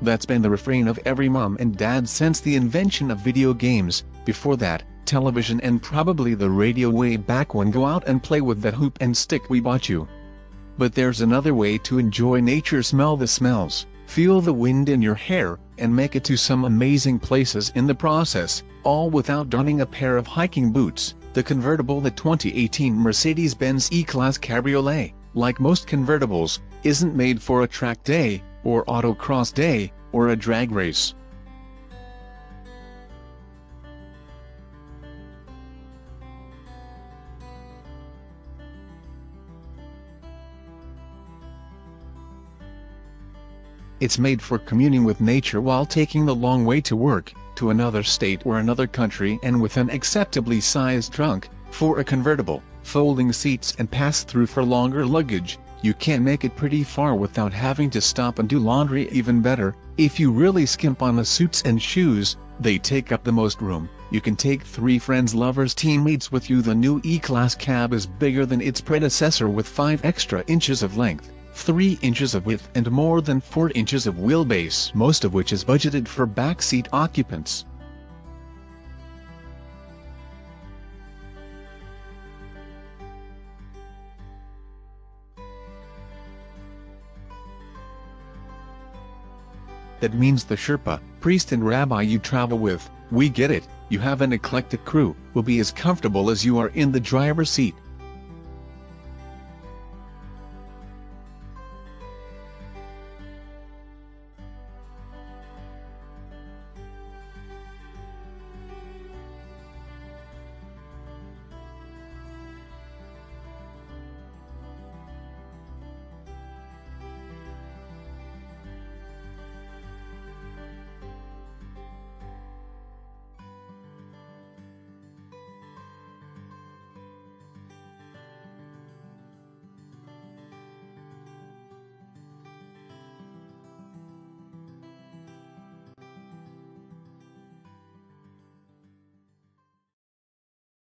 That's been the refrain of every mom and dad since the invention of video games, before that, television and probably the radio way back when go out and play with that hoop and stick we bought you. But there's another way to enjoy nature smell the smells, feel the wind in your hair, and make it to some amazing places in the process, all without donning a pair of hiking boots. The convertible the 2018 Mercedes-Benz E-Class Cabriolet, like most convertibles, isn't made for a track day, or autocross day, or a drag race. It's made for communing with nature while taking the long way to work, to another state or another country and with an acceptably sized trunk, for a convertible, folding seats and pass-through for longer luggage, you can make it pretty far without having to stop and do laundry even better, if you really skimp on the suits and shoes, they take up the most room. You can take three friends lovers teammates with you the new E-Class cab is bigger than its predecessor with 5 extra inches of length, 3 inches of width and more than 4 inches of wheelbase most of which is budgeted for backseat occupants. That means the Sherpa, priest and rabbi you travel with, we get it, you have an eclectic crew, will be as comfortable as you are in the driver's seat,